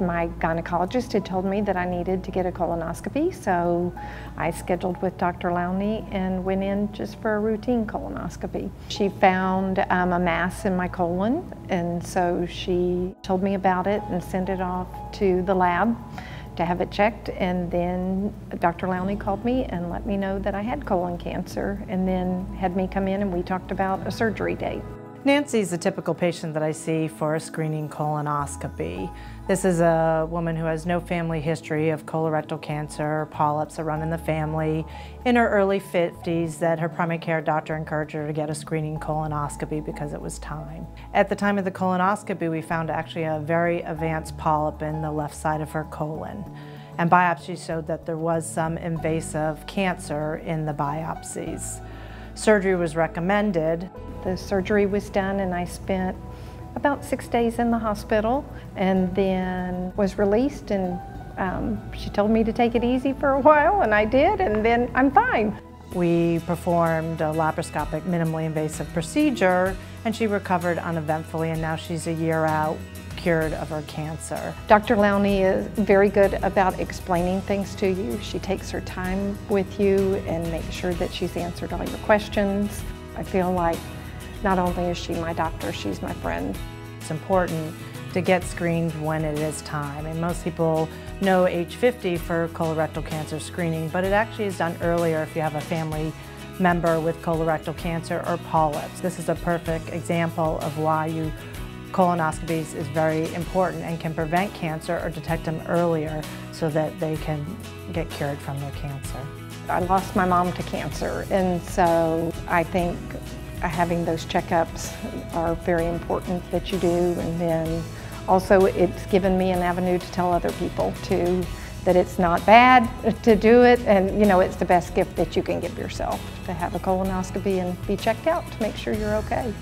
My gynecologist had told me that I needed to get a colonoscopy, so I scheduled with Dr. Lowney and went in just for a routine colonoscopy. She found um, a mass in my colon, and so she told me about it and sent it off to the lab to have it checked and then Dr. Lowney called me and let me know that I had colon cancer and then had me come in and we talked about a surgery date. Nancy is a typical patient that I see for a screening colonoscopy. This is a woman who has no family history of colorectal cancer polyps that run in the family. In her early 50s that her primary care doctor encouraged her to get a screening colonoscopy because it was time. At the time of the colonoscopy we found actually a very advanced polyp in the left side of her colon and biopsy showed that there was some invasive cancer in the biopsies. Surgery was recommended. The surgery was done and I spent about six days in the hospital and then was released and um, she told me to take it easy for a while and I did and then I'm fine. We performed a laparoscopic minimally invasive procedure and she recovered uneventfully and now she's a year out cured of her cancer. Dr. Lowney is very good about explaining things to you. She takes her time with you and makes sure that she's answered all your questions. I feel like not only is she my doctor, she's my friend. It's important to get screened when it is time. And most people know age 50 for colorectal cancer screening, but it actually is done earlier if you have a family member with colorectal cancer or polyps. This is a perfect example of why you colonoscopies is very important and can prevent cancer or detect them earlier so that they can get cured from their cancer. I lost my mom to cancer and so I think Uh, having those checkups are very important that you do and then also it's given me an avenue to tell other people too that it's not bad to do it and you know it's the best gift that you can give yourself to have a colonoscopy and be checked out to make sure you're okay.